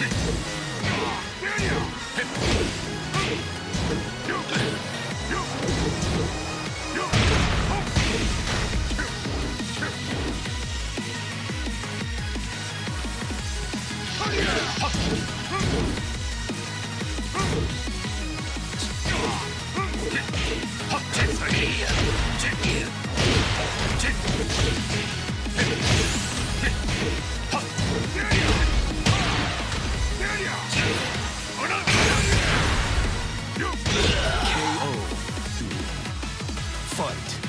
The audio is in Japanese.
Yeah. fight.